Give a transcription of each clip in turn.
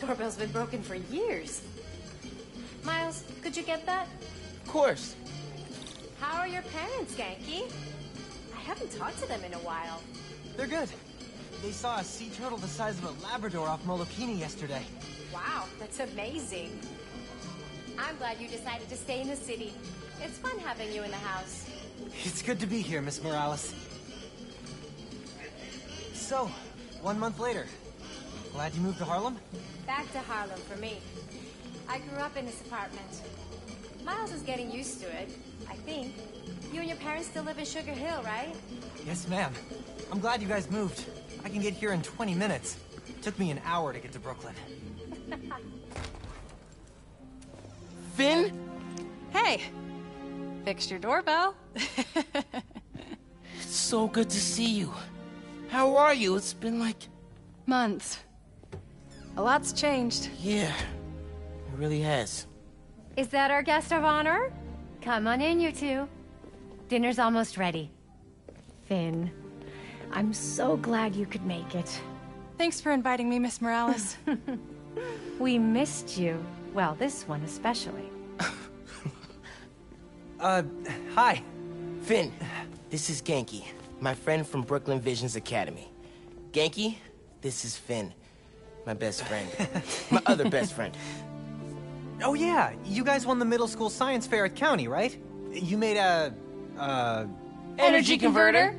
Doorbell's been broken for years. Miles, could you get that? Of course. How are your parents, Ganke? I haven't talked to them in a while. They're good. They saw a sea turtle the size of a Labrador off Molokini yesterday. Wow, that's amazing. I'm glad you decided to stay in the city. It's fun having you in the house. It's good to be here, Miss Morales. So, one month later. Glad you moved to Harlem? Back to Harlem for me. I grew up in this apartment. Miles is getting used to it, I think. You and your parents still live in Sugar Hill, right? Yes, ma'am. I'm glad you guys moved. I can get here in 20 minutes. It Took me an hour to get to Brooklyn. Phin? Hey! Fixed your doorbell. It's so good to see you. How are you? It's been like... Months. A lot's changed. Yeah, it really has. Is that our guest of honor? Come on in, you two. Dinner's almost ready. Phin, I'm so glad you could make it. Thanks for inviting me, Miss Morales. We missed you. Well, this one especially. Uh, hi. Phin, this is Ganke, my friend from Brooklyn Visions Academy. Ganke, this is Phin, my best friend. my other best friend. Oh yeah, you guys won the middle school science fair at County, right? You made a... uh... Energy converter?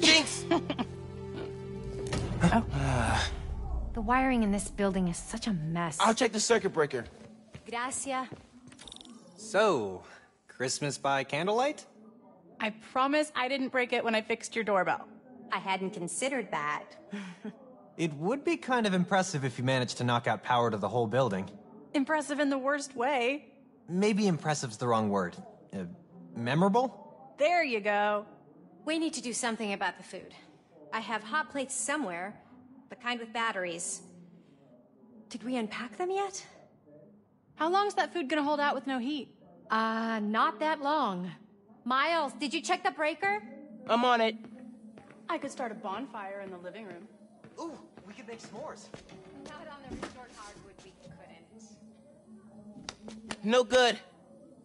Jinx! The wiring in this building is such a mess. I'll check the circuit breaker. Gracia. So, Christmas by candlelight? I promise I didn't break it when I fixed your doorbell. I hadn't considered that. It would be kind of impressive if you managed to knock out power to the whole building. Impressive in the worst way. Maybe impressive's the wrong word. Uh, memorable? There you go. We need to do something about the food. I have hot plates somewhere, the kind with batteries. Did we unpack them yet? How long's that food gonna hold out with no heat? Uh, not that long. Miles, did you check the breaker? I'm on it. I could start a bonfire in the living room. Ooh, we could make s'mores. Not on the restored hardwood, we couldn't. No good.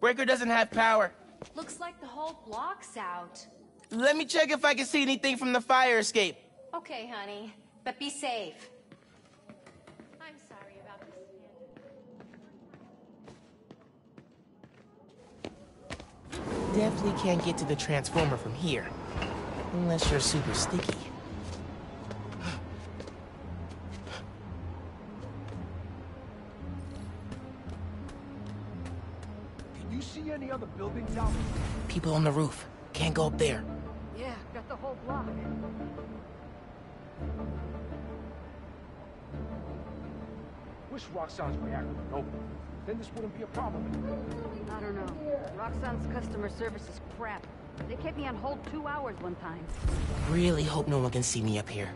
Breaker doesn't have power. Looks like the whole block's out. Let me check if I can see anything from the fire escape. Okay, honey, but be safe. I'm sorry about this. Definitely can't get to the transformer from here. Unless you're super sticky. You see any other buildings out? People on the roof. Can't go up there. Yeah, got the whole block. Wish Roxxon's reactor would open. Then this wouldn't be a problem. I don't know. Roxxon's customer service is crap. They kept me on hold two hours one time. Really hope no one can see me up here.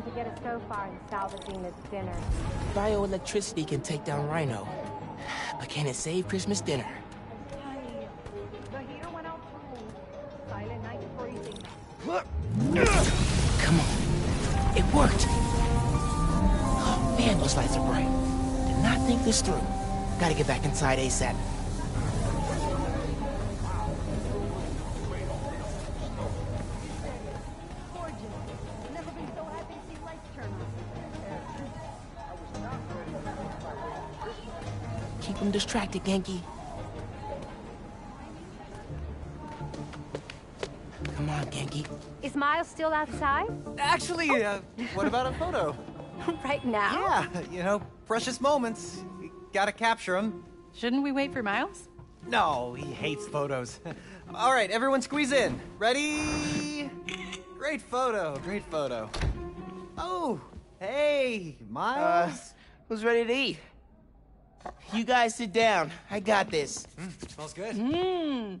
Going to get us so far in salvaging this dinner. Bioelectricity can take down Rhino. But can it save Christmas dinner? Come on. It worked. Oh, man, those lights are bright. Did not think this through. Gotta get back inside ASAP. Distracted, Ganke. Come on, Ganke. Is Miles still outside? Actually, uh, what about a photo? right now? Yeah, you know, precious moments. You gotta capture them. Shouldn't we wait for Miles? No, he hates photos. All right, everyone squeeze in. Ready? Great photo, great photo. Oh, hey, Uh, Miles. who's ready to eat? You guys sit down. I got this. Mm, smells good. Mmm.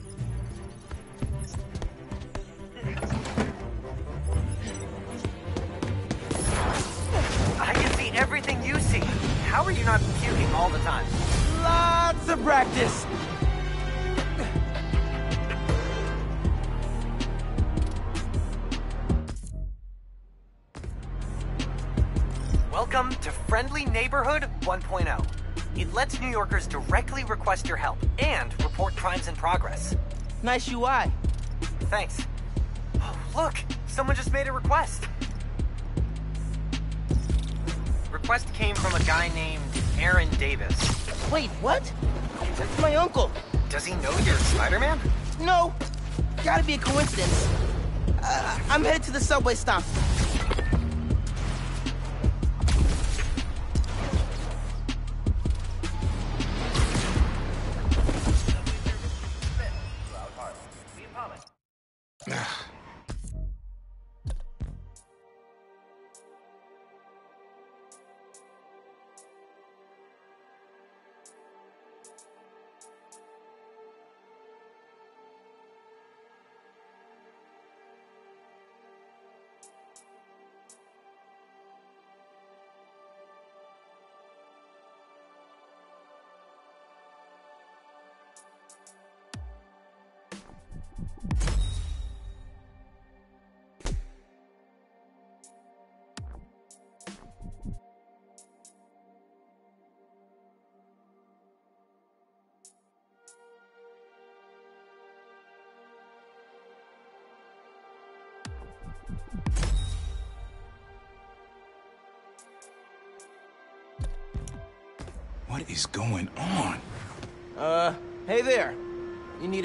How are you not puking all the time? Lots of practice. Welcome to Friendly Neighborhood 1.0. It lets New Yorkers directly request your help and report crimes in progress. Nice UI. Thanks. Oh, look! Someone just made a request. Request came from a guy named Aaron Davis. Wait, what? That's my uncle. Does he know you're Spider-Man? No. Gotta be a coincidence. Uh, I'm headed to the subway stop.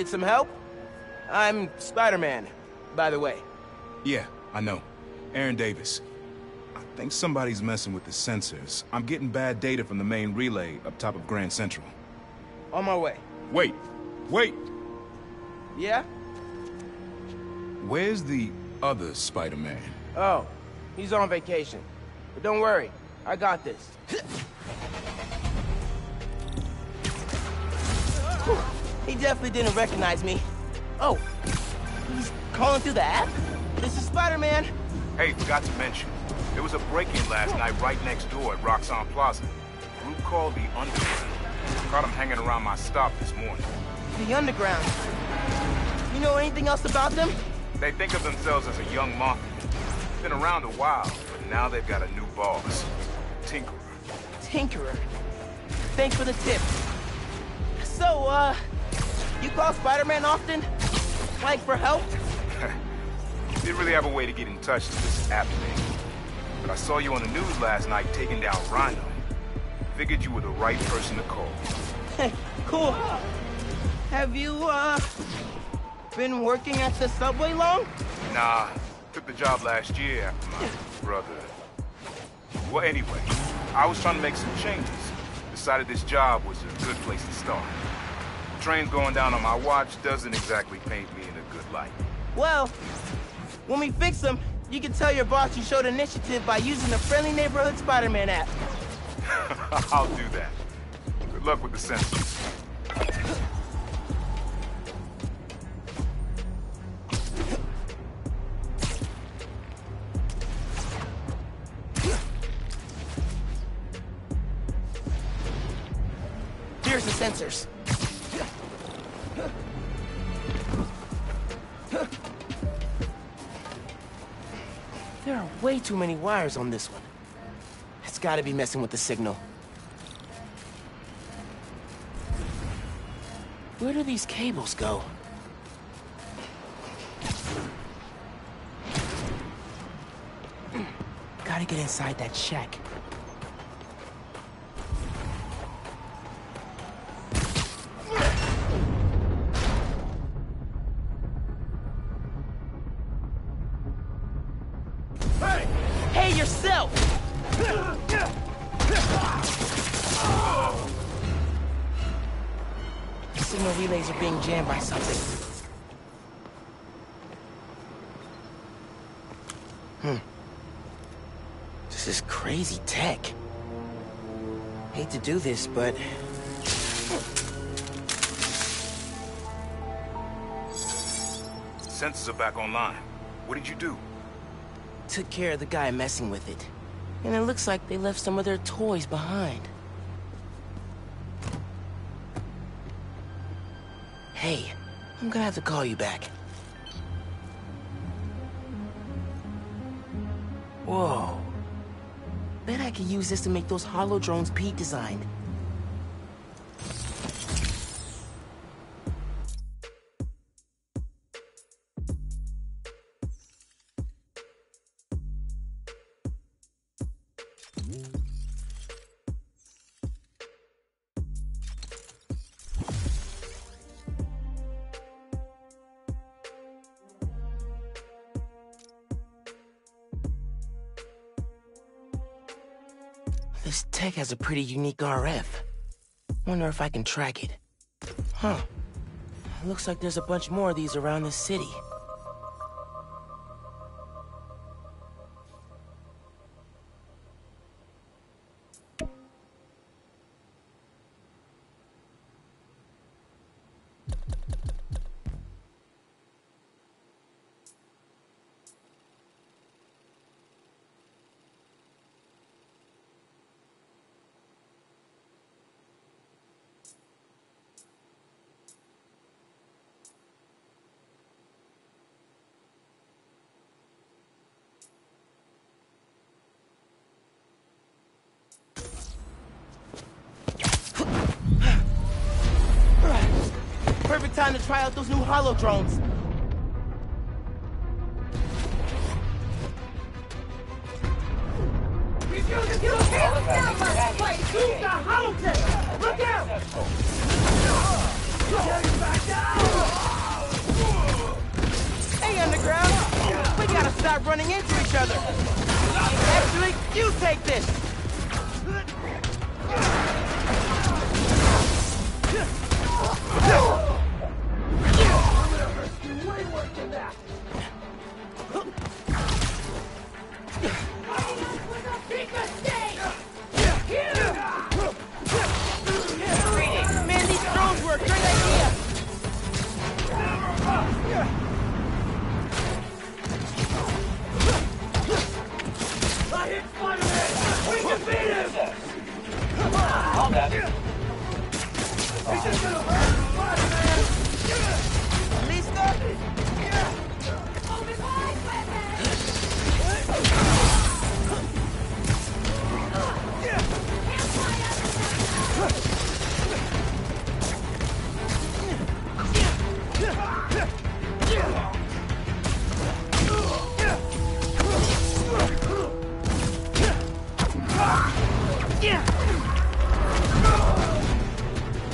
Needed some help? I'm Spider-Man, by the way. Yeah, I know. Aaron Davis. I think somebody's messing with the sensors. I'm getting bad data from the main relay up top of Grand Central. On my way. Wait! Wait! Yeah? Where's the other Spider-Man? Oh, he's on vacation. But don't worry, I got this. He definitely didn't recognize me. Oh, he's calling through the app? This is Spider-Man. Hey, forgot to mention. There was a break-in last night right next door at Roxxon Plaza. Group called the Underground. Caught him hanging around my stop this morning. The Underground. You know anything else about them? They think of themselves as a young mafia. Been around a while, but now they've got a new boss. Tinkerer. Tinkerer. Thanks for the tip. So, uh, you call Spider-Man often? Like for help? Didn't really have a way to get in touch to this app thing. But I saw you on the news last night taking down Rhino. Figured you were the right person to call. Hey, cool. Have you, uh, been working at the subway long? Nah, took the job last year after my brother. Well, anyway, I was trying to make some changes. Decided this job was a good place to start. Trains going down on my watch doesn't exactly paint me in a good light. Well, when we fix them, you can tell your boss you showed initiative by using the Friendly Neighborhood Spider-Man app. I'll do that. Good luck with the sensors. Here's the sensors. There are way too many wires on this one. It's gotta be messing with the signal. Where do these cables go? Gotta get inside that shack. Signal relays are being jammed by something. Hmm. This is crazy tech. Hate to do this, but... Sensors are back online. What did you do? Took care of the guy messing with it. And it looks like they left some of their toys behind. Hey, I'm gonna have to call you back. Whoa. Bet I could use this to make those hollow drones Pete designed. Pretty unique RF. Wonder if I can track it. Huh. Looks like there's a bunch more of these around the city. Perfect time to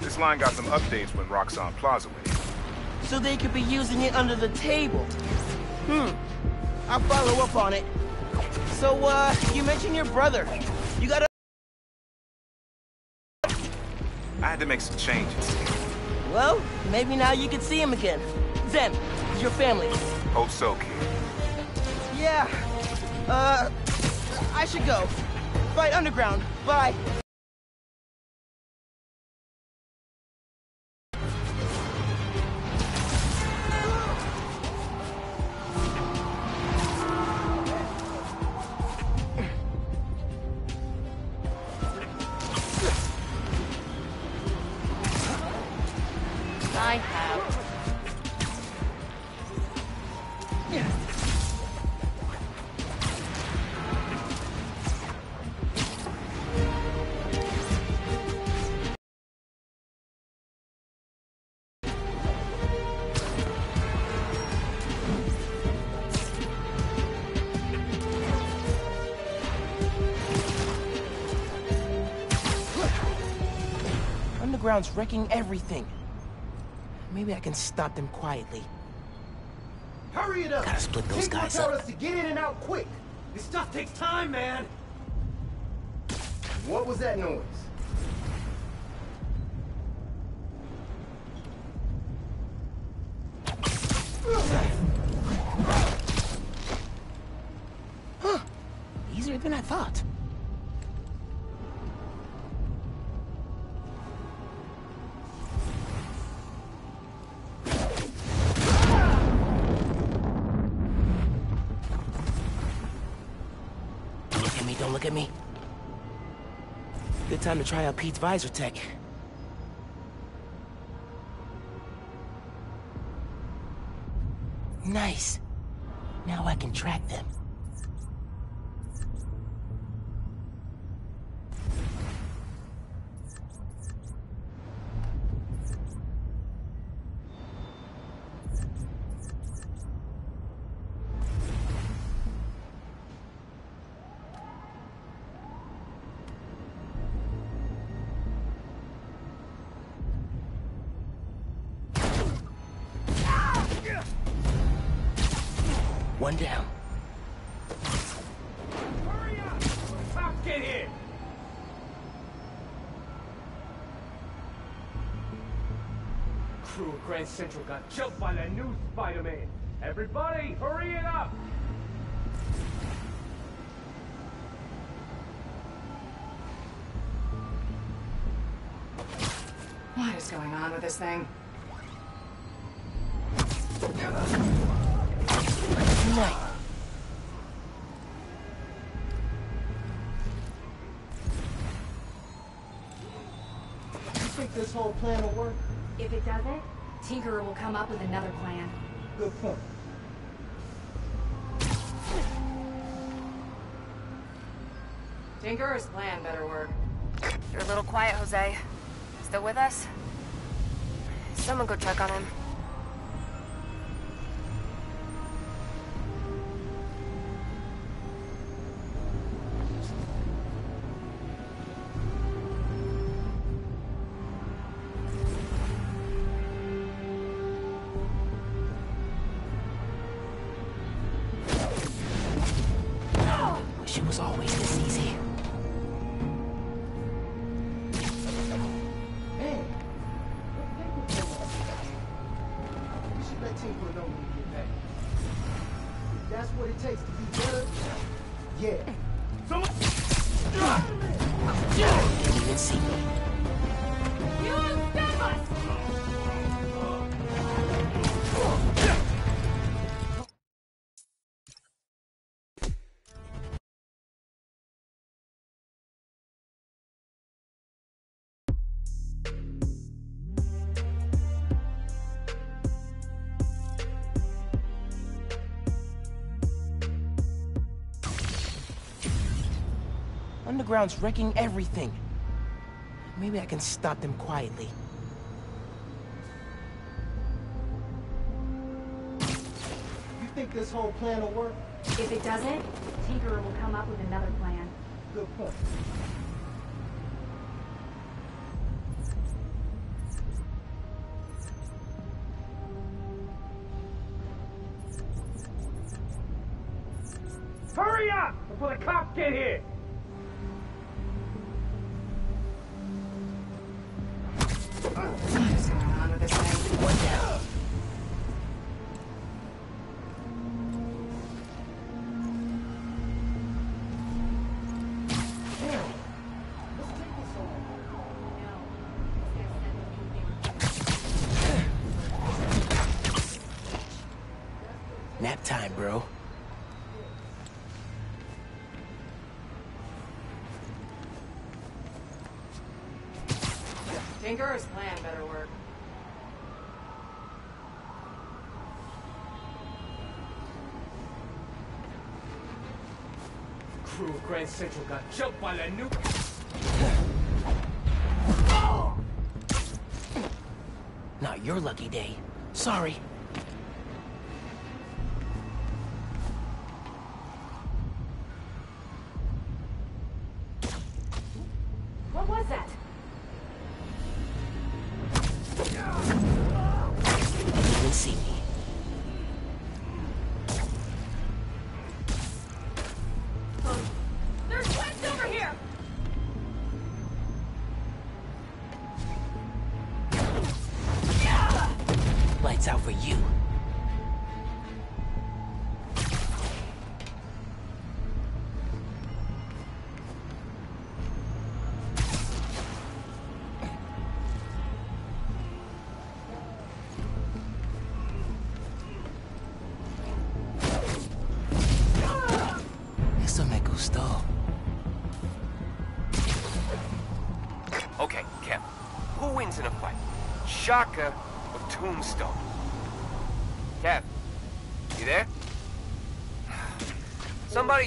This line got some updates when Roxxon Plaza went in. So they could be using it under the table. Hmm. I'll follow up on it. So, uh, you mentioned your brother. You got a... I had to make some changes. Well, maybe now you can see him again. Zen, is your family. Hope so, kid. Yeah. Uh, I should go. Fight underground. Bye. Underground's wrecking everything. Maybe I can stop them quietly. Hurry it up! Gotta split those guys up. us to get in and out quick. This stuff takes time, man. What was that noise? Easier than I thought. Don't look at me. Good time to try out Pete's visor tech. Nice. Now I can track them. One down. Hurry up! Cop, get here! Crew of Grand Central got jumped by that new Spider-Man. Everybody, hurry it up! What is going on with this thing? Whole plan will work? If it doesn't, Tinkerer will come up with another plan. Good point. Tinkerer's plan better work. You're a little quiet, Jose. Still with us? Someone go check on him. Underground's wrecking everything. Maybe I can stop them quietly. You think this whole plan will work? If it doesn't, Tinkerer will come up with another plan. Good point. Hurry up before the cops get here! Grand Central got jumped by that new... Not your lucky day. Sorry.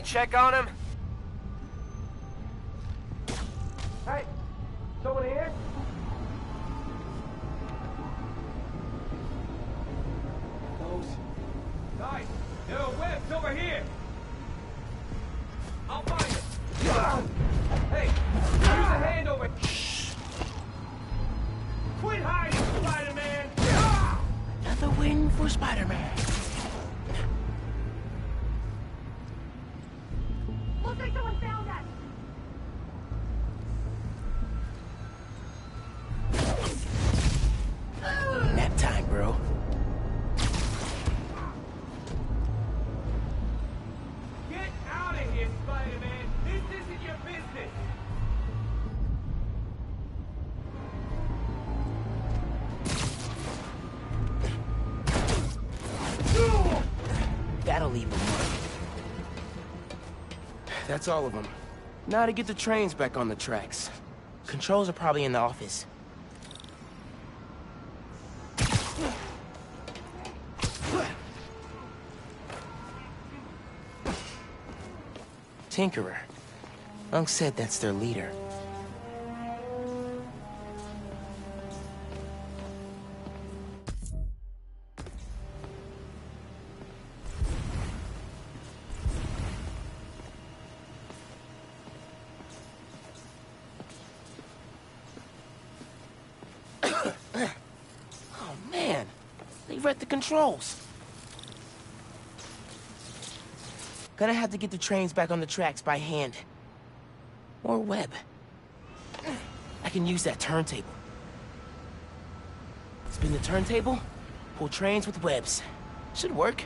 Check on him? That's all of them. Now to get the trains back on the tracks. Controls are probably in the office. Tinkerer. Unk said that's their leader. Controls. Gonna have to get the trains back on the tracks by hand. Or web. I can use that turntable. Spin the turntable, pull trains with webs. Should work.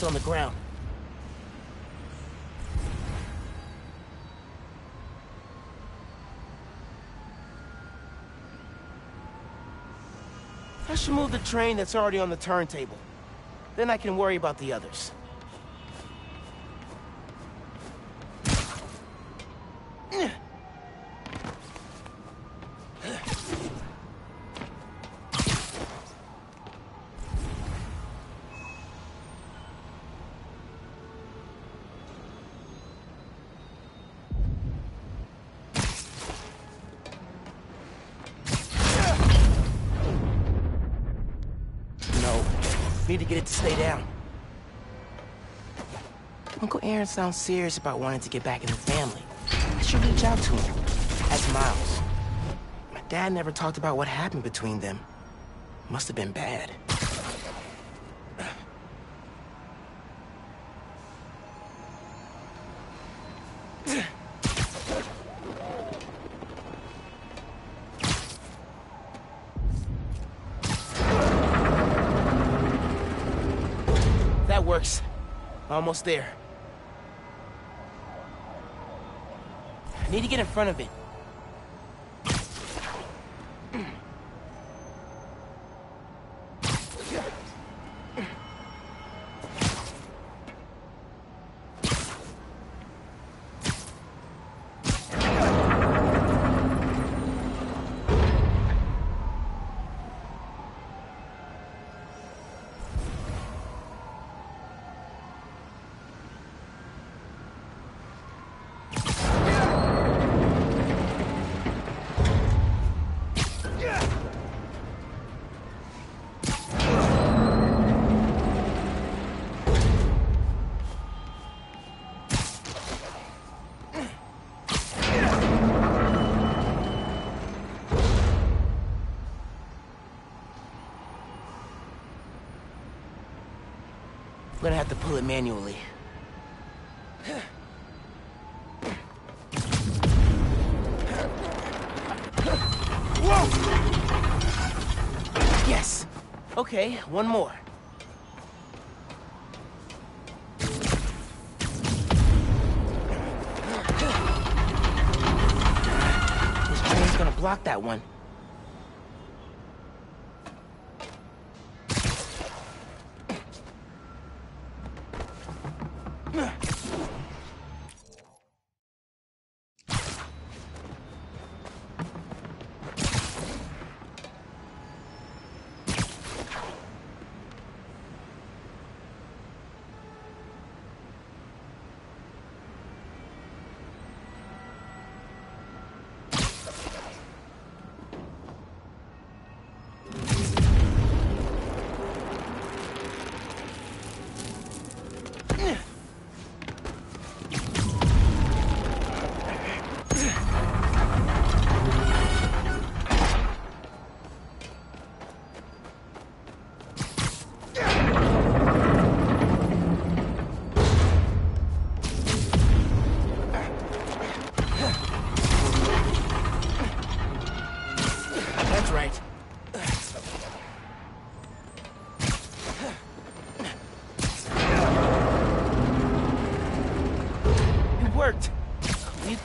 It's on the ground. I should move the train that's already on the turntable. Then I can worry about the others. Aaron sounds serious about wanting to get back in the family. I should reach out to him. That's Miles. My dad never talked about what happened between them. Must have been bad. That works. Almost there. Need to get in front of it. Manually. Yes! Okay, one more. This train's gonna block that one.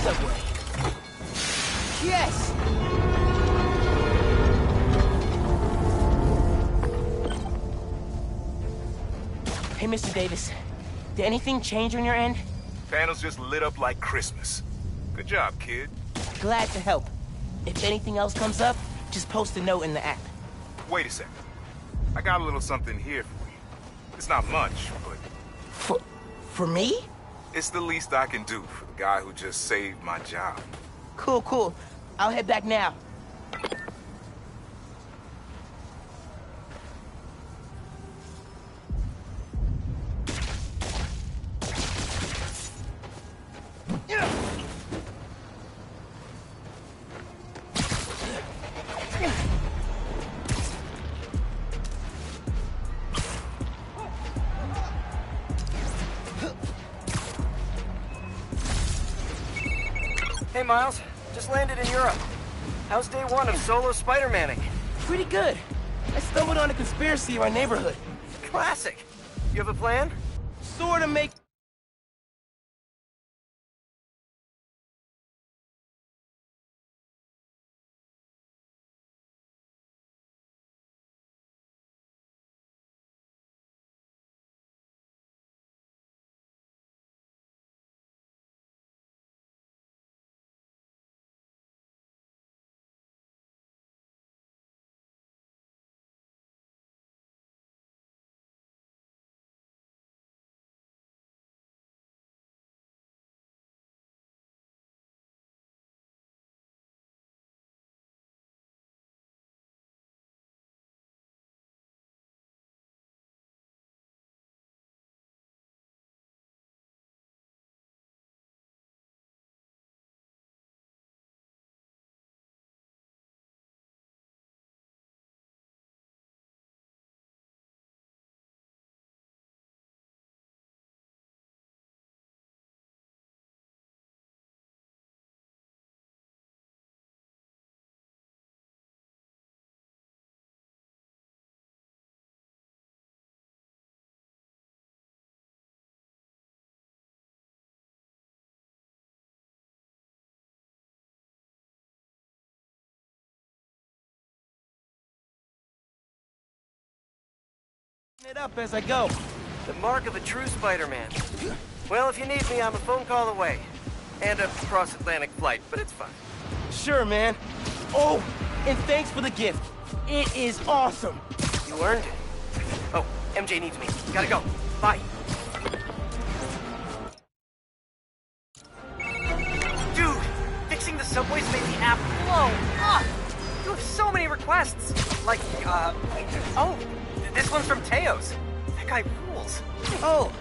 Subway. Yes! Hey, Mr. Davis. Did anything change on your end? Panels just lit up like Christmas. Good job, kid. Glad to help. If anything else comes up, just post a note in the app. Wait a second. I got a little something here for you. It's not much, but For... for me? It's the least I can do for the guy who just saved my job. Cool, cool. I'll head back now. Solo Spider-Manning? Pretty good. I stumbled on a conspiracy in my neighborhood. Classic. You have a plan? Sorta make... it up as I go. The mark of a true Spider-Man. Well, if you need me, I'm a phone call away. And a cross-Atlantic flight, but it's fine. Sure, man. Oh, and thanks for the gift. It is awesome. You earned it. Oh, MJ needs me. Gotta go. Bye. Dude, fixing the subways made the app blow up. You have so many requests. Like, uh, oh, this one's from Teos. That guy rules. Oh,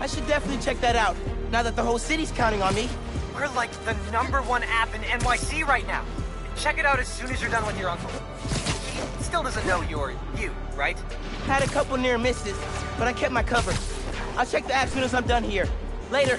I should definitely check that out, now that the whole city's counting on me. We're like the number one app in NYC right now. Check it out as soon as you're done with your uncle. He still doesn't know you're you, right? Had a couple near misses, but I kept my cover. I'll check the app as soon as I'm done here. Later.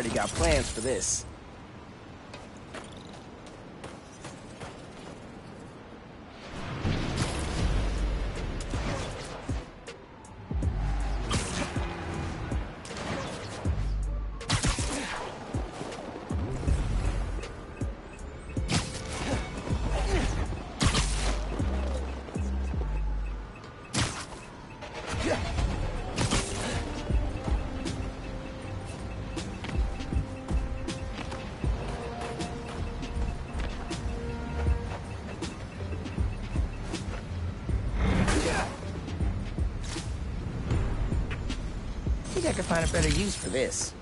Already got plans for this. Better use for this.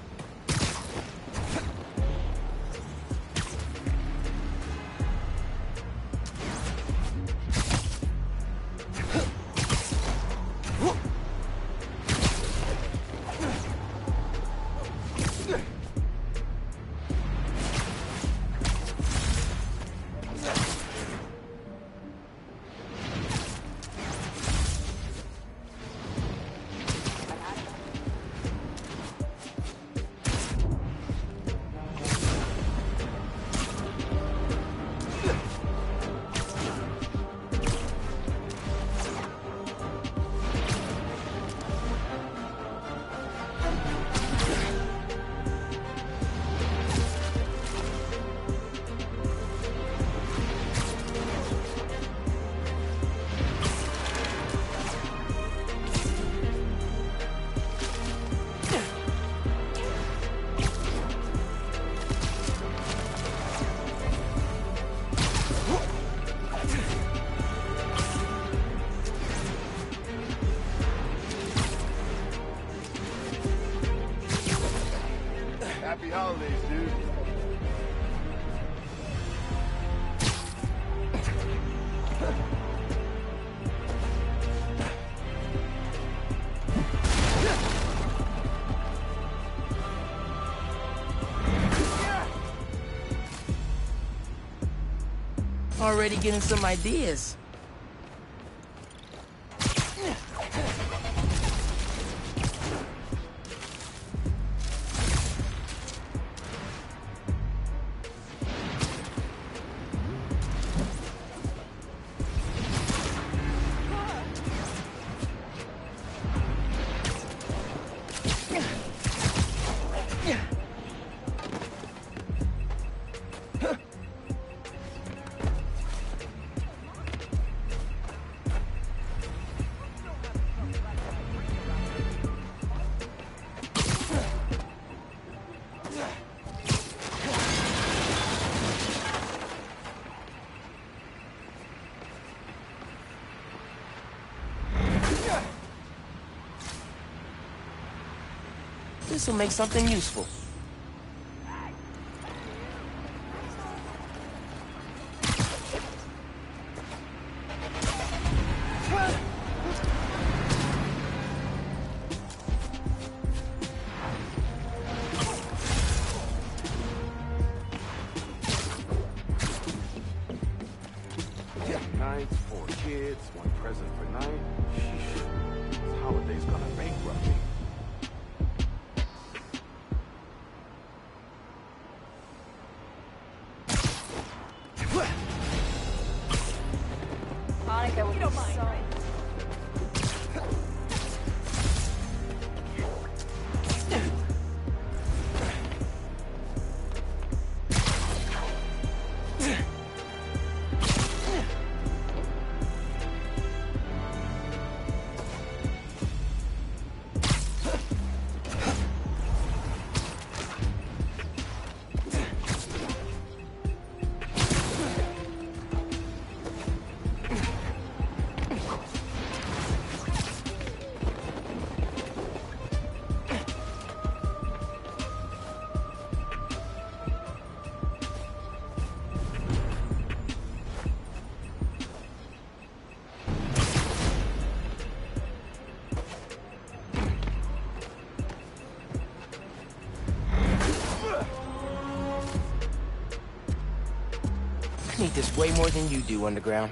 Already getting some ideas. This'll make something useful. More than you do, Underground.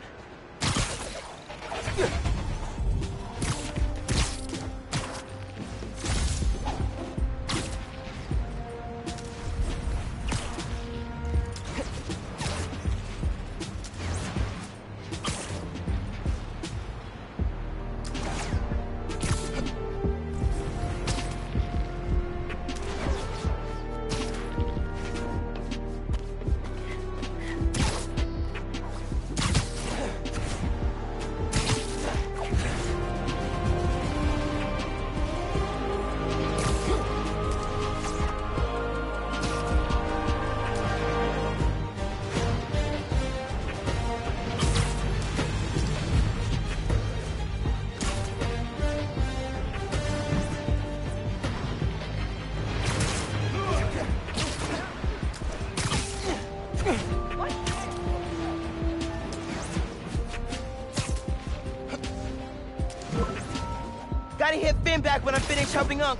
Phin back when I finish helping Unc.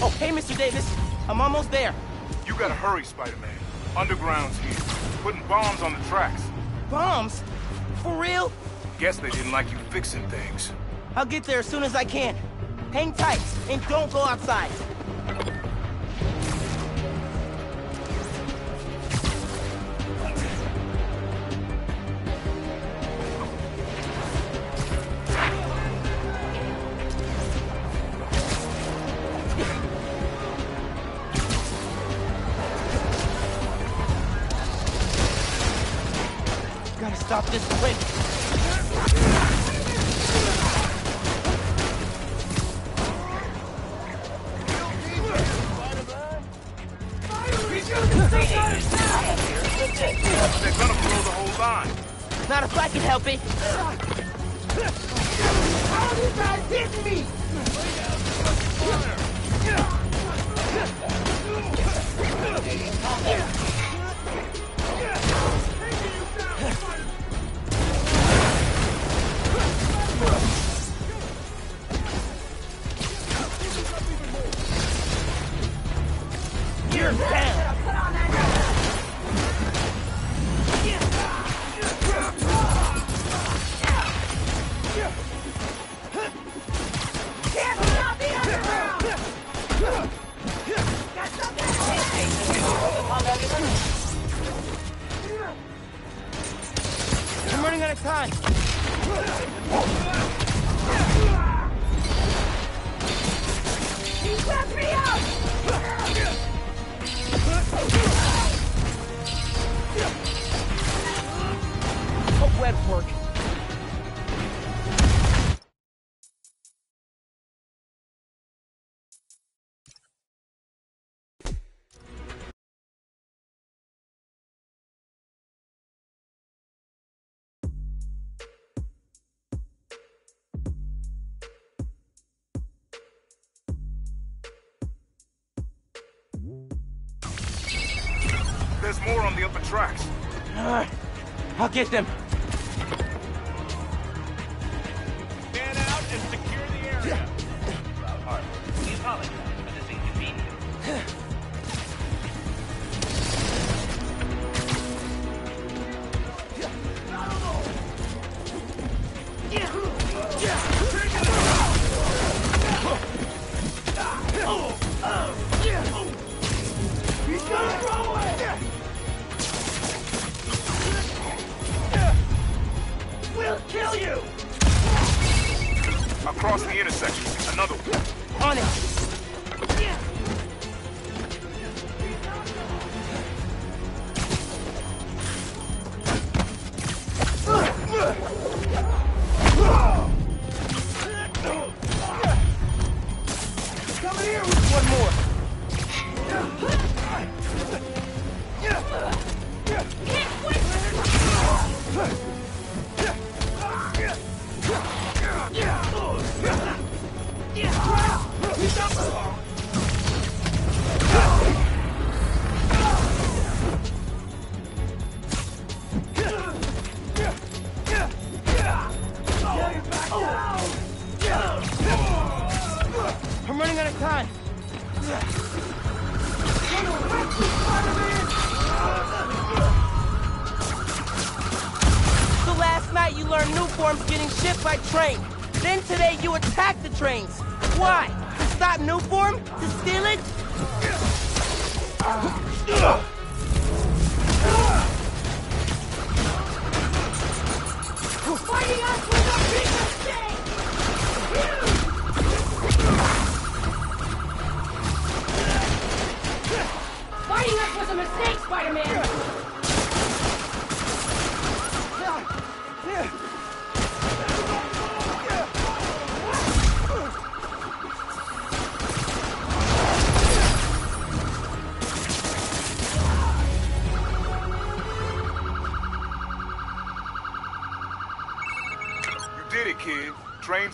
Oh, hey, Mr. Davis. I'm almost there. You gotta hurry, Spider-Man. Underground's here. Putting bombs on the tracks. Bombs? For real? Guess they didn't like you fixing things. I'll get there as soon as I can. Hang tight and don't go outside. There's more on the upper tracks. Alright, I'll get them. Across the intersection, another one. On it.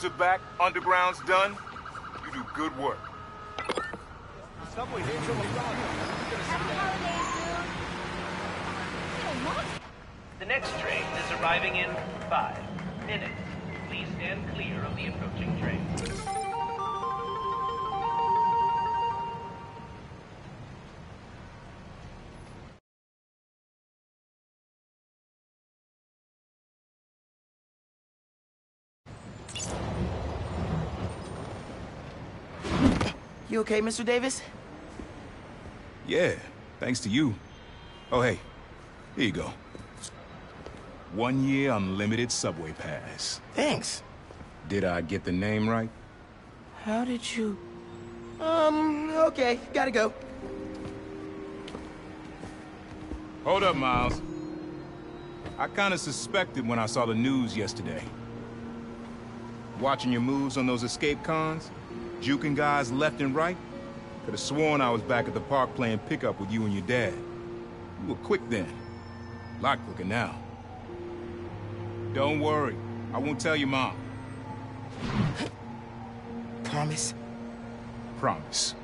Are back, underground's done. You do good work. The next train is arriving in five minutes. Please stand clear of the approaching train. You okay, Mr. Davis? Yeah, thanks to you. Oh, hey, here you go. One year unlimited subway pass. Thanks. Did I get the name right? How did you... Um, okay, gotta go. Hold up, Miles. I kinda suspected when I saw the news yesterday. Watching your moves on those escape cons, juking guys left and right, could have sworn I was back at the park playing pickup with you and your dad. You were quick then. A lot quicker now. Don't worry, I won't tell your mom. Promise? Promise.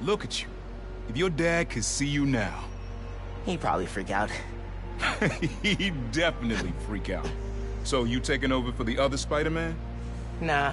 Look at you. If your dad could see you now... He'd probably freak out. He'd definitely freak out. So you taking over for the other Spider-Man? Nah.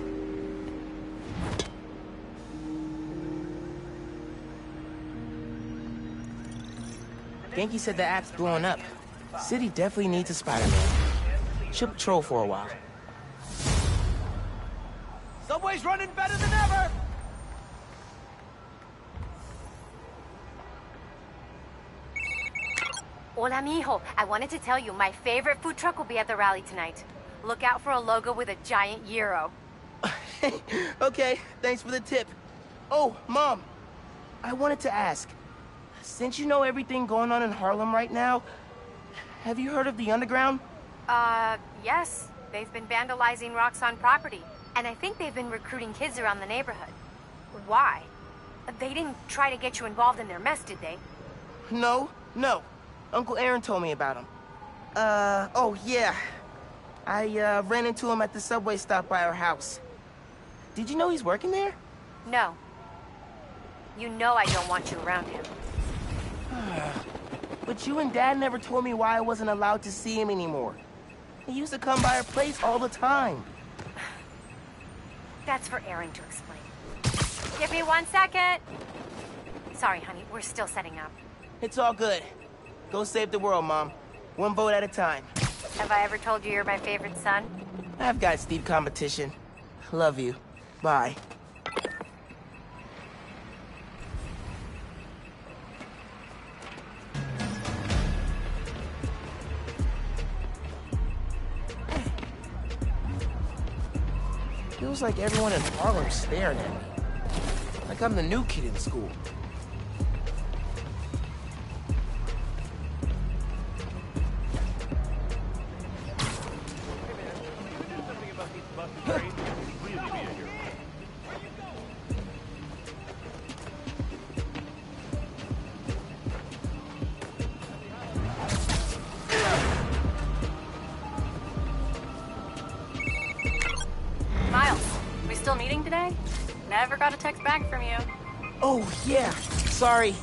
Ganke said the app's blowing up. City definitely needs a Spider-Man. Should patrol for a while. Subway's running better than ever! Hola, mijo. I wanted to tell you, my favorite food truck will be at the rally tonight. Look out for a logo with a giant gyro. okay, thanks for the tip. Oh, Mom, I wanted to ask. Since you know everything going on in Harlem right now, have you heard of the Underground? Uh, yes. They've been vandalizing Roxxon property, and I think they've been recruiting kids around the neighborhood. Why? They didn't try to get you involved in their mess, did they? No, no. Uncle Aaron told me about him. Uh, oh, yeah. I, uh, ran into him at the subway stop by our house. Did you know he's working there? No. You know I don't want you around him. But you and Dad never told me why I wasn't allowed to see him anymore. He used to come by our place all the time. That's for Aaron to explain. Give me one second. Sorry, honey, we're still setting up. It's all good. Go save the world, Mom. One vote at a time. Have I ever told you you're my favorite son? I've got steep competition. Love you. Bye. Feels like everyone in Harlem's staring at me. Like I'm the new kid in school. Sorry.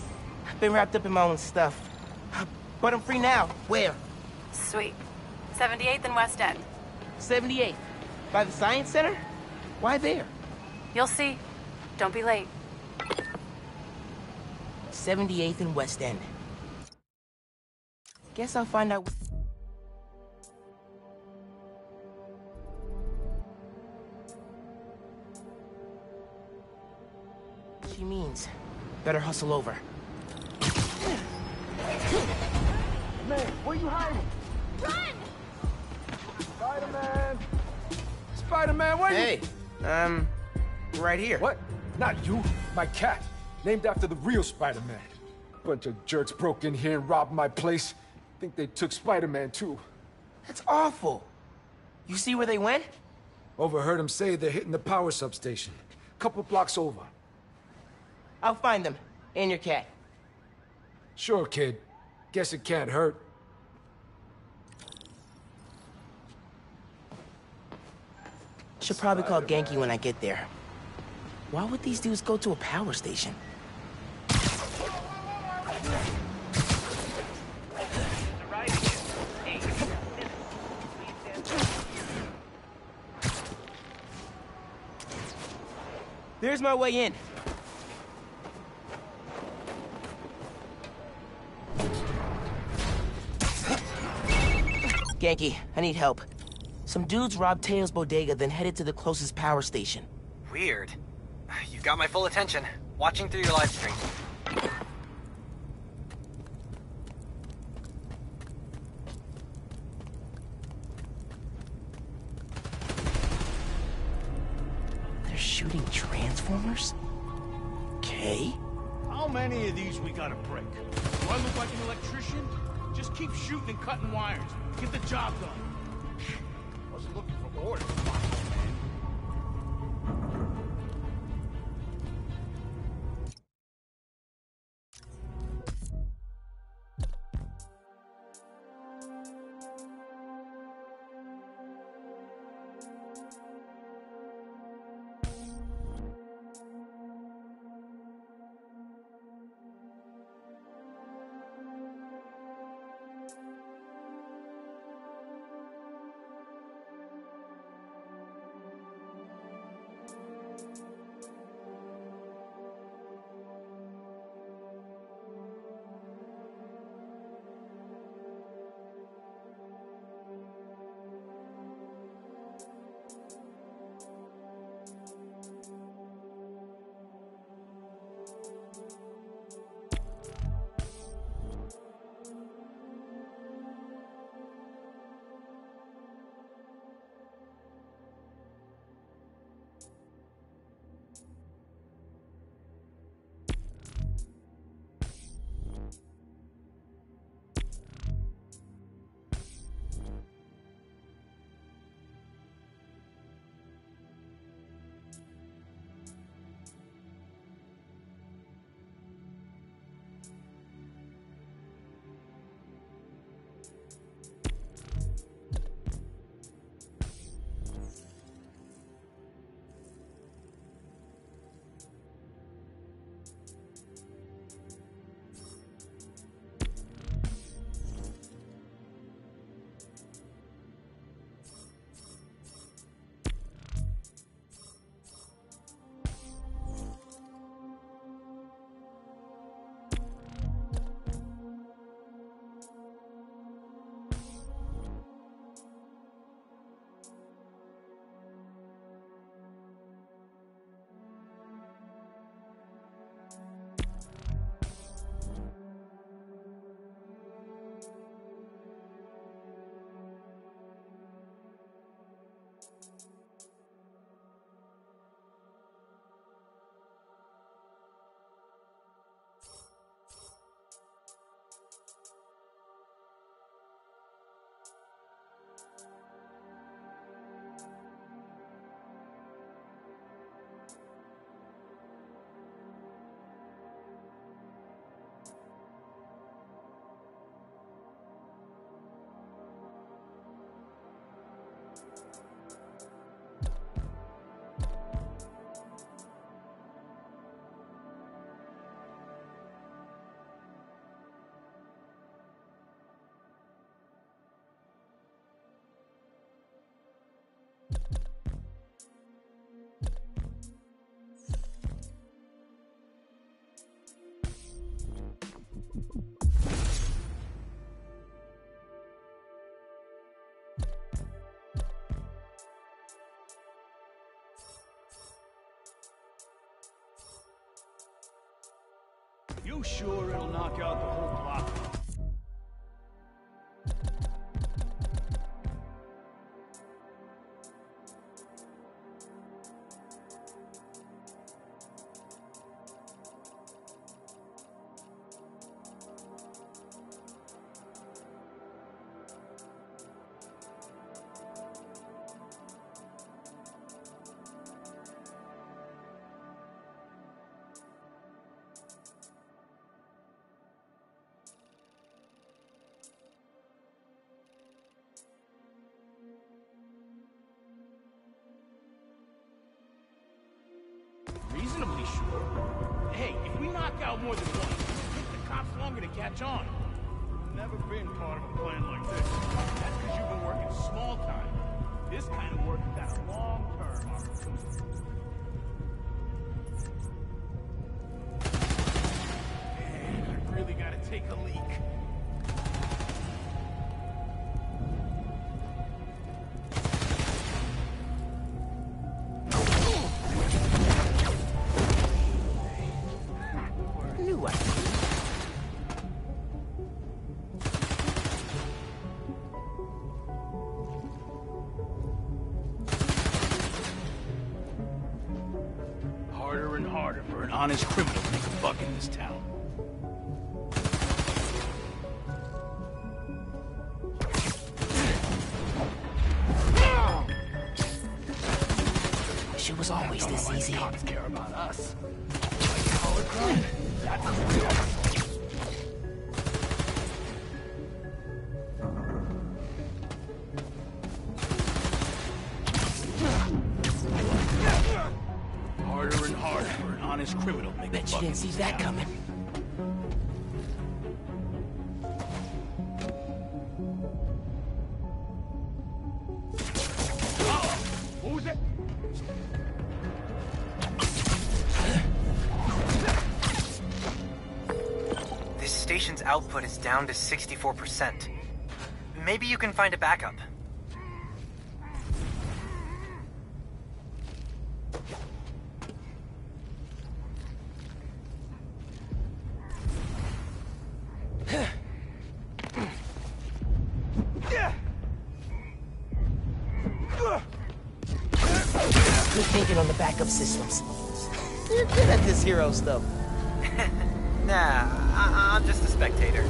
I've been wrapped up in my own stuff. But I'm free now. Where? Sweet. 78th and West End. 78th. By the Science Center? Why there? You'll see. Don't be late. 78th and West End. Guess I'll find out. She means. Better hustle over. Man, where you hiding? Run! Spider-Man! Spider-Man, where Hey, um, right here. What? Not you, my cat. Named after the real Spider-Man. Bunch of jerks broke in here and robbed my place. Think they took Spider-Man too. That's awful. You see where they went? Overheard them say they're hitting the power substation. Couple blocks over. I'll find them. And your cat. Sure, kid. Guess it can't hurt. Should probably call Ganke when I get there. Why would these dudes go to a power station? There's my way in. Ganke, I need help. Some dudes robbed Teo's bodega, then headed to the closest power station. Weird. You've got my full attention. Watching through your live stream. They're shooting transformers? Okay. How many of these we gotta break? Do I look like an electrician? Just keep shooting and cutting wires. Get the job done. Wasn't looking for orders. You sure it'll knock out the whole block? Knock out more than one, it'll take the cops longer to catch on. Never been part of a plan like this. That's because you've been working small time. This kind of work has got a long-term opportunity. Man, I really gotta take a leak. Honest criminal to make a buck in this town. It was always this easy. Cops care about us. Crime? That's buck didn't see that coming. This station's output is down to 64%. Maybe you can find a backup. Nah, I- I'm just a spectator.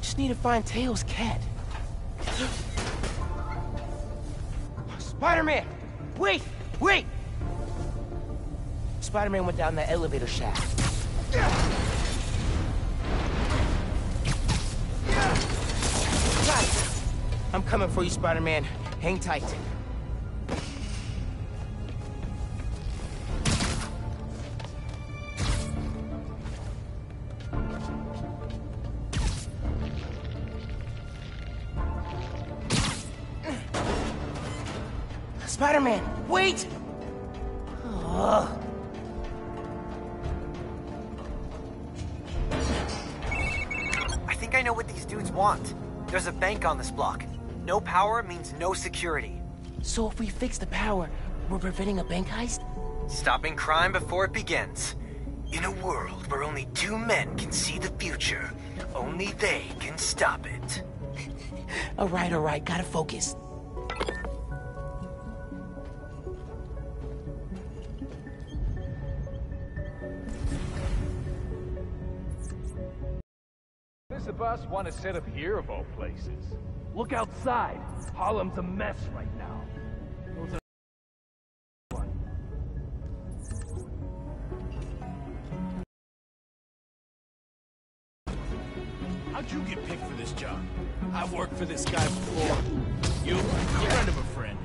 Just need to find Teo's cat. Spider-Man! Wait! Wait! Spider-Man went down that elevator shaft. I'm coming for you, Spider-Man. Hang tight. No security. So if we fix the power, we're preventing a bank heist? Stopping crime before it begins. In a world where only two men can see the future, only they can stop it. All right, all right, gotta focus. Does the boss want to set up here of all places? Look outside. Harlem's a mess right now. Those are How'd you get picked for this job? I've worked for this guy before. You, a friend of a friend.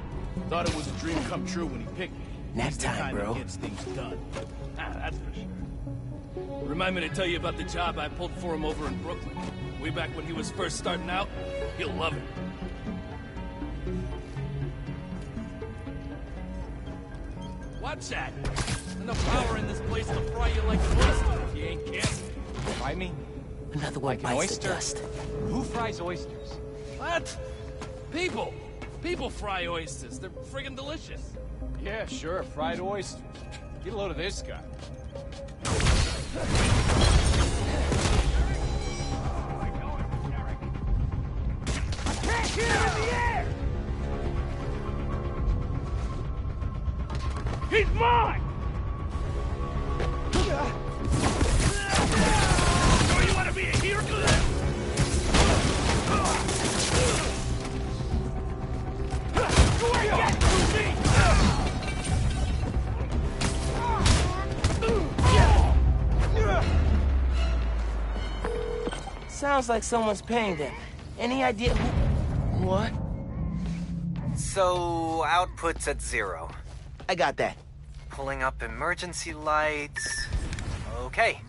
Thought it was a dream come true when he picked me. Nap He's the time, bro. That gets things done. Ah, that's for sure. Remind me to tell you about the job I pulled for him over in Brooklyn. Way back when he was first starting out. He'll love it. What's that? Enough power in this place to fry you like an oyster if you ain't careful. Fry me? Another one Like an bites the oyster? dust. Who fries oysters? What? People. People fry oysters. They're friggin' delicious. Yeah, sure, fried oysters. Get a load of this guy. Sounds like someone's paying them. Any idea who... What? So, output's at zero. I got that. Pulling up emergency lights. Okay.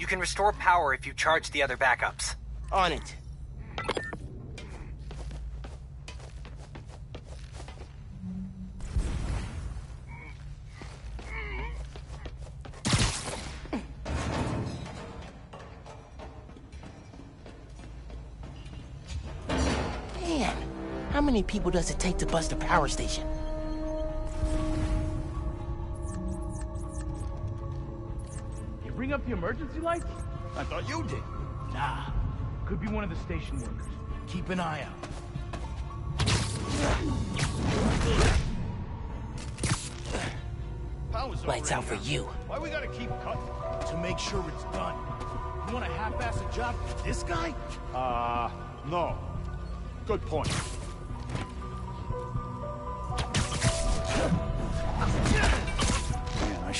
You can restore power if you charge the other backups. On it. Many people does it take to bust a power station? You bring up the emergency lights? I thought you did. Nah. Could be one of the station workers. Keep an eye out. Power's Lights out for already you. Why we gotta keep cutting? To make sure it's done. You want a half-assed job with this guy? Uh, no. Good point.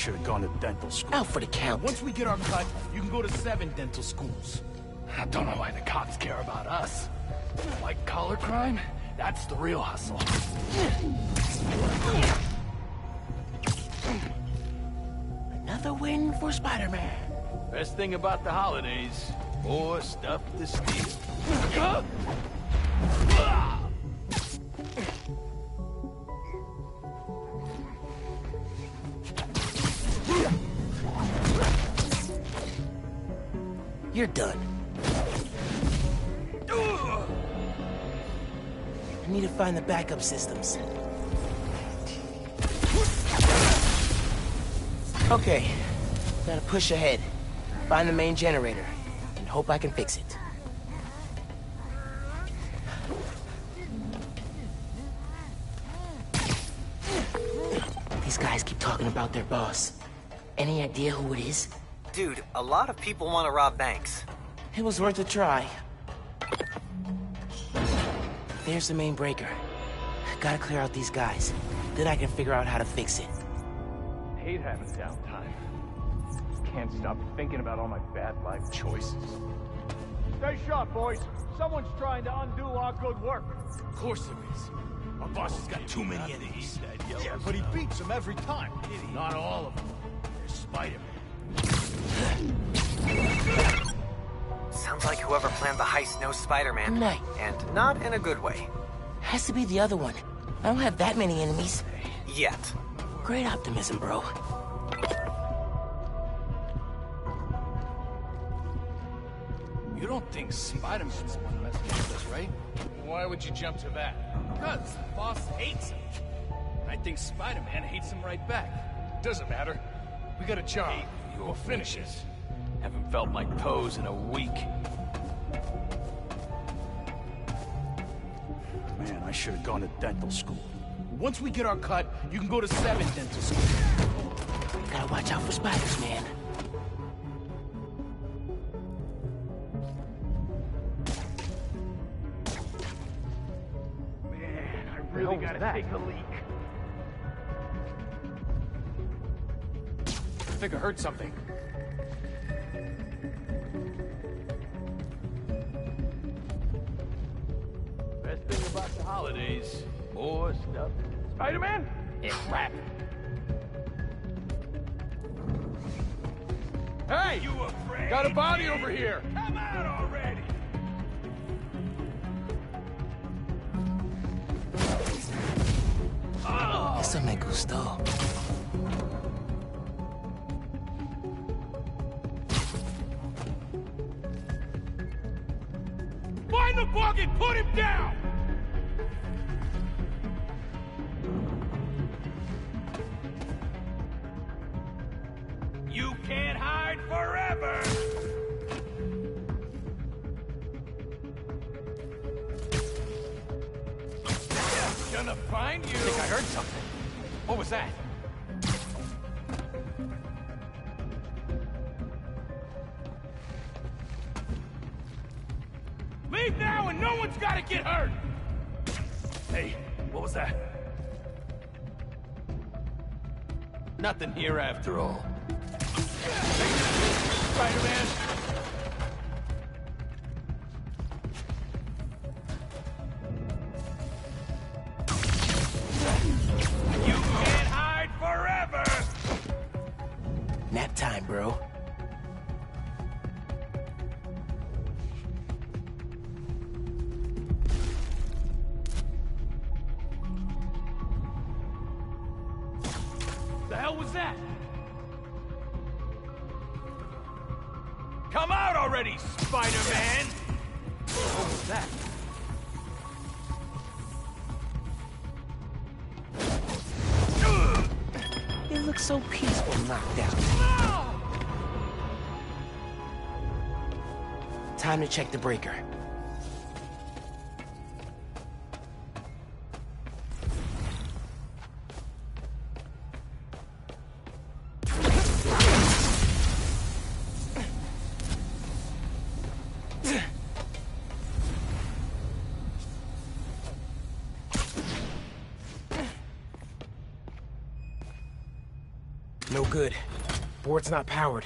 Should have gone to dental school. Out for the count. Once we get our cut, you can go to seven dental schools. I don't know why the cops care about us. Like collar crime? That's the real hustle. Another win for Spider-Man. Best thing about the holidays, more stuff to steal. You're done. I need to find the backup systems. Okay, gotta push ahead. Find the main generator, and hope I can fix it. These guys keep talking about their boss. Any idea who it is? Dude, a lot of people want to rob banks. It was worth a try. There's the main breaker. Gotta clear out these guys. Then I can figure out how to fix it. Hate having downtime. Can't stop thinking about all my bad life choices. Stay sharp, boys. Someone's trying to undo our good work. Of course there is. Our boss has got too many enemies. Yeah, but he beats them every time. Not all of them. There's Spider-Man. Sounds like whoever planned the heist knows Spider-Man. Night. And not in a good way. Has to be the other one. I don't have that many enemies. Yet. Great optimism, bro. You don't think Spider-Man's the one messing with us, right? Why would you jump to that? Because the boss hates him. I think Spider-Man hates him right back. Doesn't matter. We got a job. We'll finish it. Haven't felt my toes in a week. Man, I should have gone to dental school. Once we get our cut, you can go to seven dental school. Gotta watch out for spiders, man. Man, I really gotta take a leak. Think I heard something. Best thing about the holidays, more stuff. Spider-Man? It's crap. Hey! You afraid? Got a body over here! Come out already! Eso me gustó. The put him down! You can't hide forever! I'm gonna find you! I think I heard something. What was that? Leave now and no one's gotta get hurt! Hey, what was that? Nothing here after all. Spider-Man! Check the breaker. No good. Board's not powered.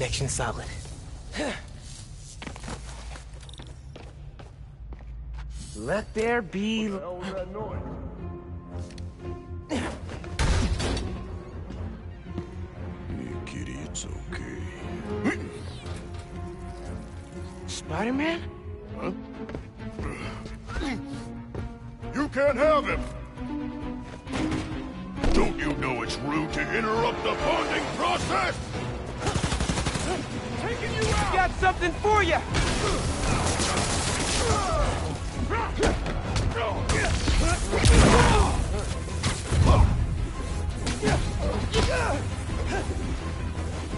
Connection solid. Let there be... Yeah, kitty, it's okay. Spider-Man? Huh? You can't have him! Don't you know it's rude to interrupt the bonding process? Got something for you!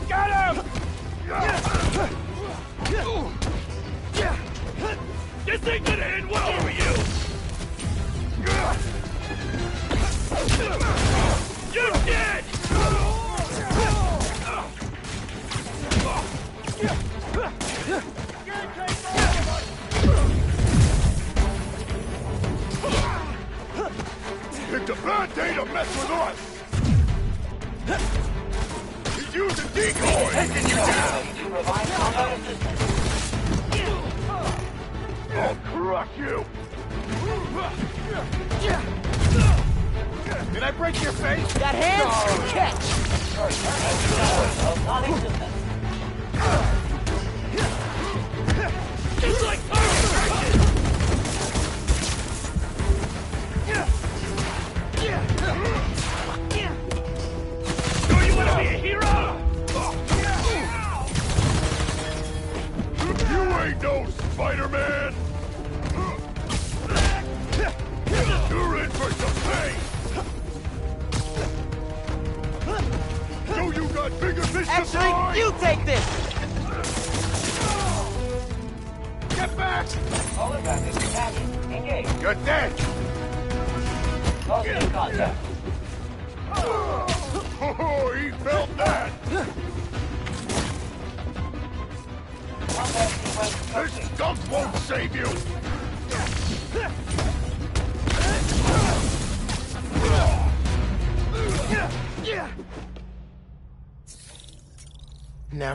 Got him! This ain't gonna end well for you! To mess with us! He's using decoys! Taking you down! I'll crush you! Did I break your face? Got hands? Catch!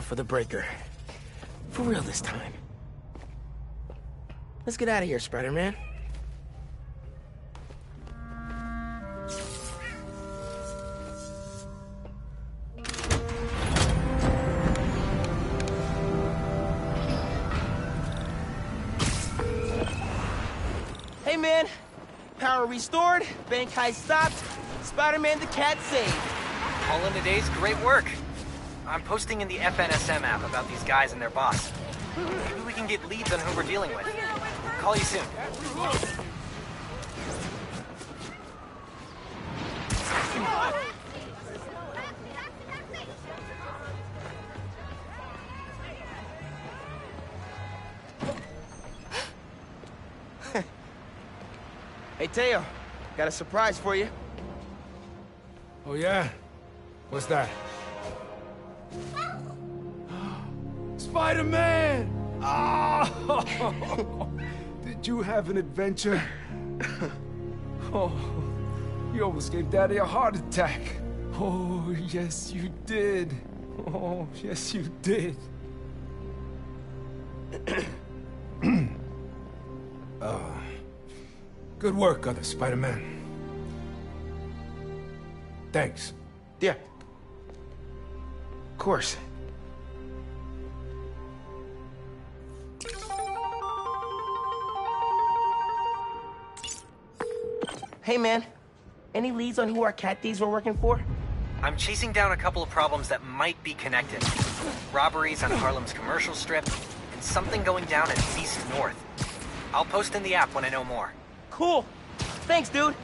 For the breaker. For real this time. Let's get out of here, Spider-Man. Hey, man. Power restored, bank heist stopped, Spider-Man the cat saved. All in a day's great work. I'm posting in the FNSM app about these guys and their boss. Maybe we can get leads on who we're dealing with. Call you soon. Hey, Teo. Got a surprise for you. Oh, yeah? What's that? Spider-Man! Oh! Did you have an adventure? Oh, you almost gave Daddy a heart attack. Oh, yes, you did. Oh, yes, you did. uh, good work, other Spider-Man. Thanks. Yeah. Of course. Hey, man. Any leads on who our cat thieves were working for? I'm chasing down a couple of problems that might be connected. Robberies on Harlem's commercial strip, and something going down in East North. I'll post in the app when I know more. Cool. Thanks, dude.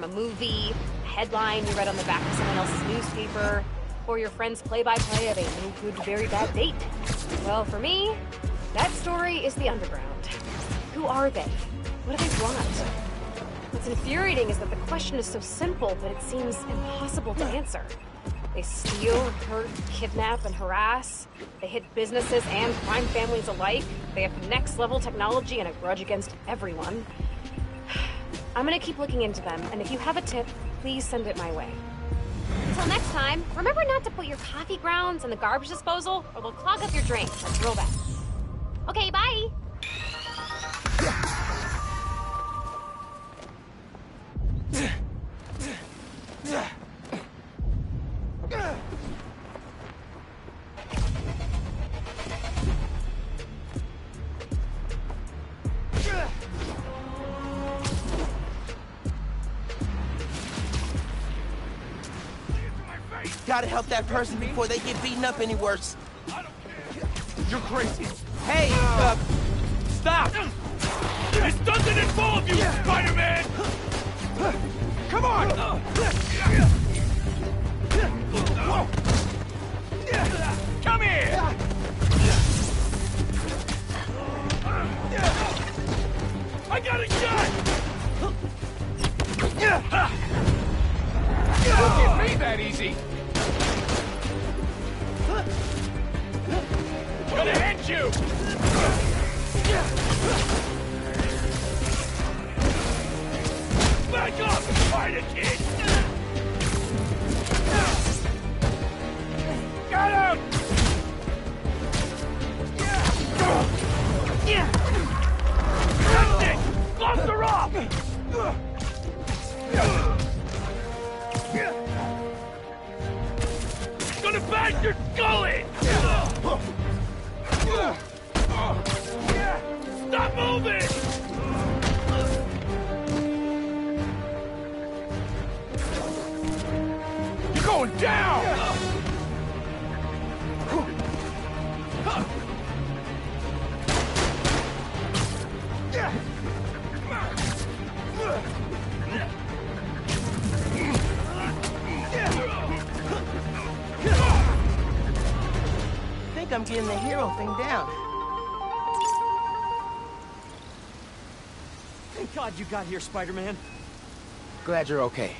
From a movie, a headline you read on the back of someone else's newspaper, or your friend's play-by-play of a no good, very bad date. Well, for me, that story is the underground. Who are they? What do they want? What's infuriating is that the question is so simple, but it seems impossible to answer. They steal, hurt, kidnap, and harass. They hit businesses and crime families alike. They have next level technology and a grudge against everyone. I'm gonna keep looking into them, and if you have a tip, please send it my way. Until next time, remember not to put your coffee grounds in the garbage disposal, or they'll clog up your drain. That's real bad. Okay, bye! That person before they get beaten up any worse. You're crazy. Hey, uh, stop! This doesn't involve you, Spider-Man! Come on! Come here! I got a gun! Don't get me that easy! You! Back up, Spider Kid! Got him! Off! Gonna bash your skull in! Here, Spider-Man. Glad you're okay.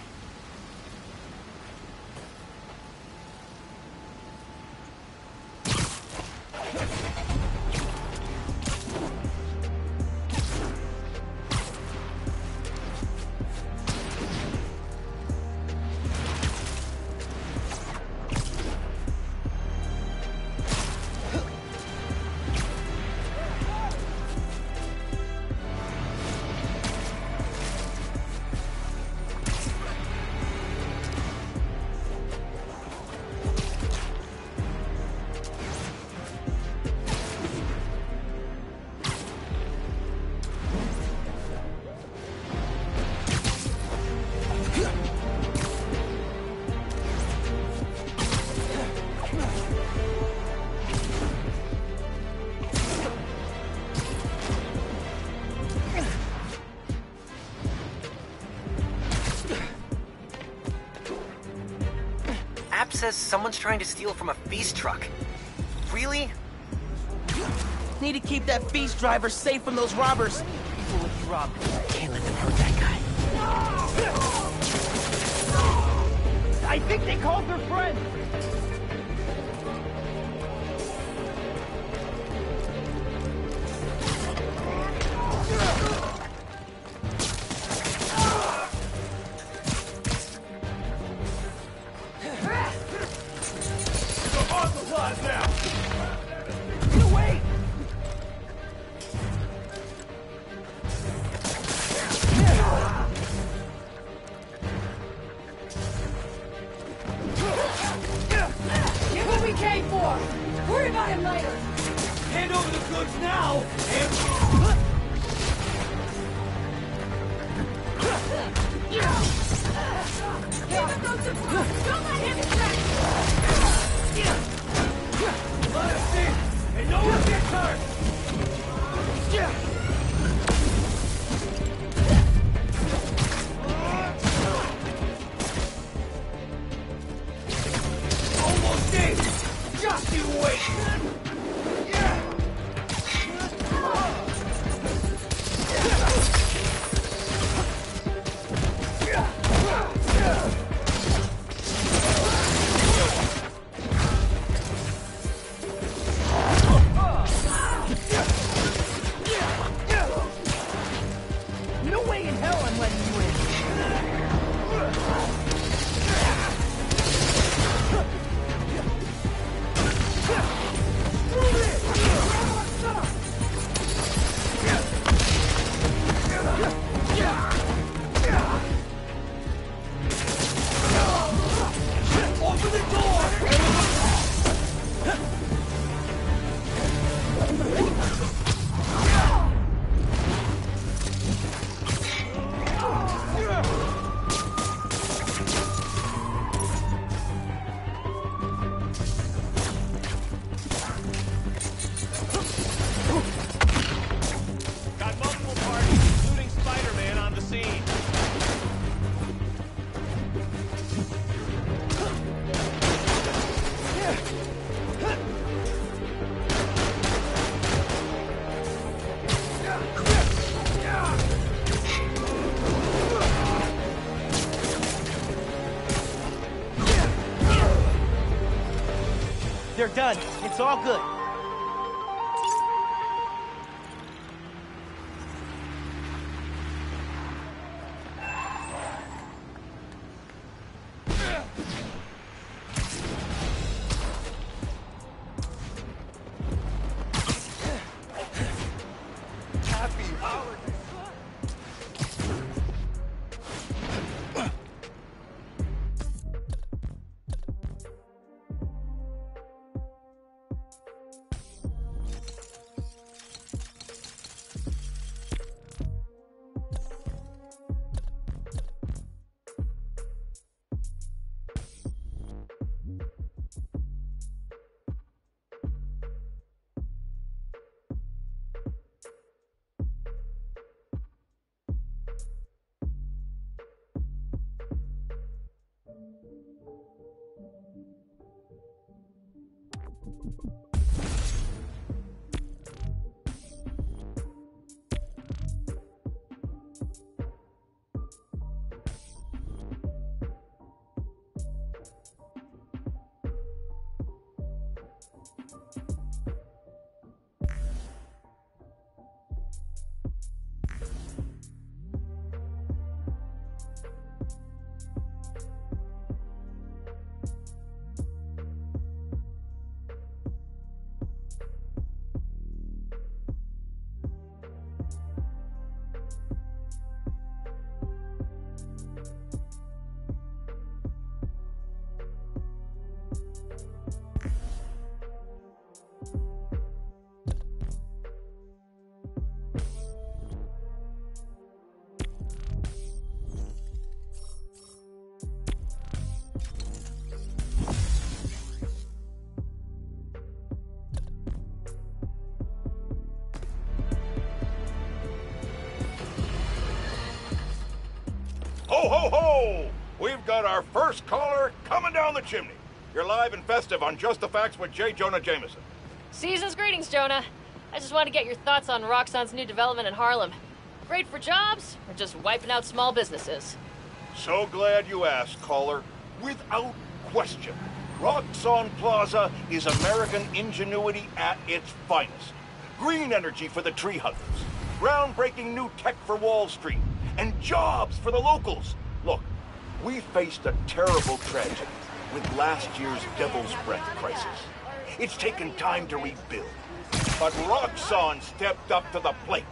Says someone's trying to steal from a feast truck. Really? Need to keep that feast driver safe from those robbers. People you, Rob. Can't let them hurt that guy. I think they called their friend. Done. It's all good. Ho, ho! We've got our first caller coming down the chimney. You're live and festive on Just the Facts with J. Jonah Jameson. Season's greetings, Jonah. I just want to get your thoughts on Roxxon's new development in Harlem. Great for jobs, or just wiping out small businesses? So glad you asked, caller. Without question, Roxxon Plaza is American ingenuity at its finest. Green energy for the tree huggers, groundbreaking new tech for Wall Street, and jobs for the locals. We faced a terrible tragedy with last year's Devil's Breath crisis. It's taken time to rebuild. But Roxxon stepped up to the plate,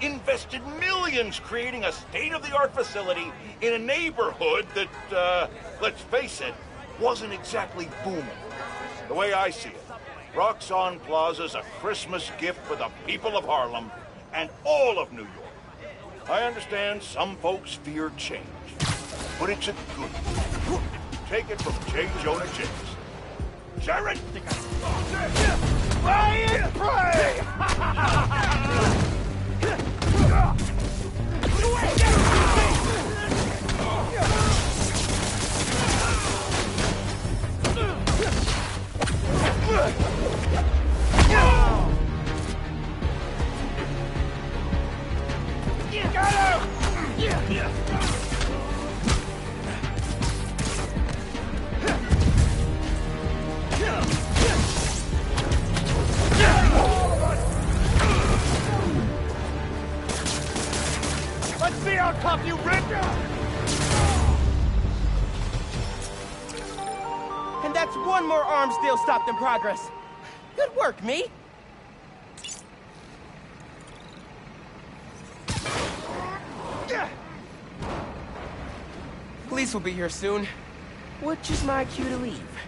invested millions creating a state-of-the-art facility in a neighborhood that, uh, let's face it, wasn't exactly booming. The way I see it, Roxxon Plaza's a Christmas gift for the people of Harlem and all of New York. I understand some folks fear change, but it's a good one. Take it from J. Jonah James. Jared! Fly and pray! Let's see how tough you rip! And that's one more arms deal stopped in progress. Good work, me. Police will be here soon. Which is my cue to leave.